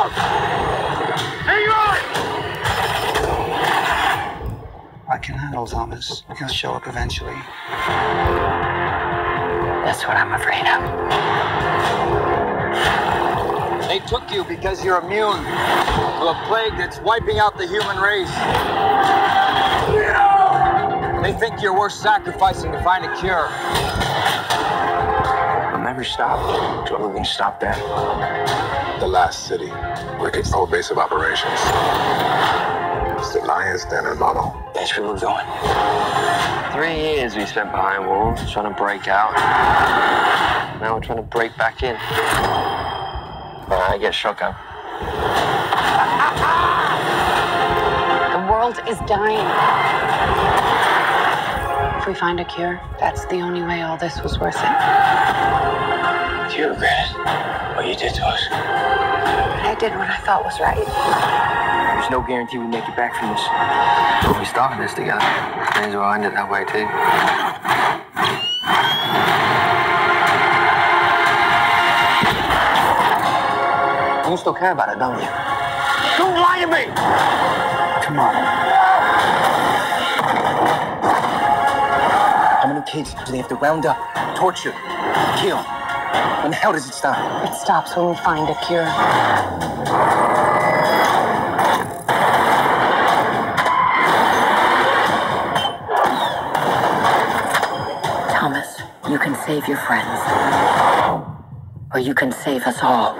out! Hang on! I can handle Thomas. He'll show up eventually. That's what I'm afraid of. They took you because you're immune to a plague that's wiping out the human race. No! They think you're worth sacrificing to find a cure. I'll never stop until we can stop that. The last city, WCKD's whole base of operations. It's the Lion's Den and Minho. That's where we're going. Three years we spent behind walls trying to break out. Now we're trying to break back in. Uh, I get shotgun. The world is dying. If we find a cure, that's the only way all this was worth it. Do you regret it? What you did to us? I did what I thought was right. There's no guarantee we make it back from this. But we started this together. May as well end it that way too. You still care about it, don't you? Don't lie to me! Come on. Kids do they have to round up, torture, kill? When the hell does it stop? It stops when we find a cure. Thomas, you can save your friends. Or you can save us all.